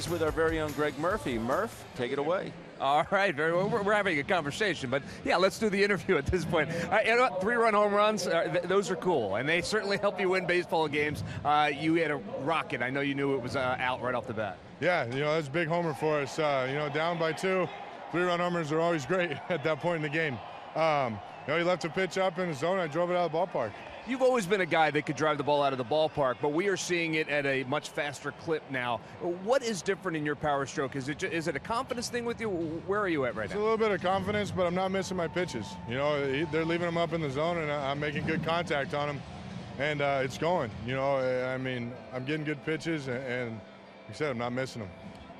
is with our very own Gregg Murphy. Murph, take it away. All right, very well. We're, we're having a conversation, but yeah, let's do the interview at this point. Uh, you know what? Three-run home runs, uh, th- those are cool, and they certainly help you win baseball games. Uh, you had a rocket. I know you knew it was uh, out right off the bat. Yeah, you know, that's a big homer for us. Uh, you know, down by two, three-run homers are always great at that point in the game. Um, you know, he left a pitch up in the zone. I drove it out of the ballpark. You've always been a guy that could drive the ball out of the ballpark, but we are seeing it at a much faster clip now. What is different in your power stroke? Is it is it a confidence thing with you? Where are you at right now? It's a little bit of confidence, but I'm not missing my pitches. You know, they're leaving them up in the zone, and I'm making good contact on them, and uh, it's going. You know, I mean, I'm getting good pitches, and, and like I said, I'm not missing them.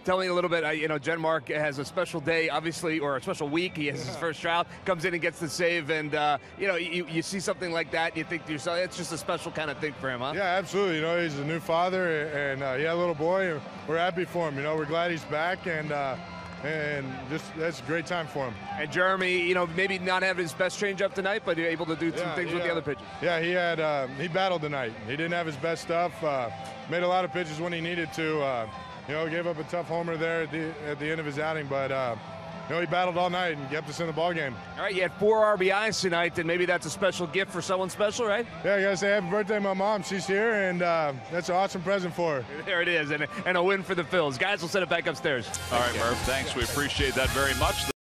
Tell me a little bit. You know, Jeanmar has a special day, obviously, or a special week. He has his first child, comes in and gets the save, and uh, you know, you, you see something like that, and you think to yourself, it's just a special kind of thing for him, huh? Yeah, absolutely. You know, he's a new father, and uh, he had a little boy. And we're happy for him. You know, we're glad he's back, and uh, and just that's a great time for him. And Jeremy, you know, maybe not having his best changeup tonight, but able to do some Yeah, things with the other pitches. Yeah, he had uh, he battled tonight. He didn't have his best stuff. Uh, made a lot of pitches when he needed to. Uh, you know, gave up a tough homer there at the at the end of his outing, but uh, you know he battled all night and kept us in the ball game. All right, you had four RBIs tonight, and maybe that's a special gift for someone special, right? Yeah, I gotta say happy birthday to my mom. She's here, and uh, that's an awesome present for her. There it is, and, and a win for the Phils. Guys, we'll set it back upstairs. All right, Murph, thanks. We appreciate that very much.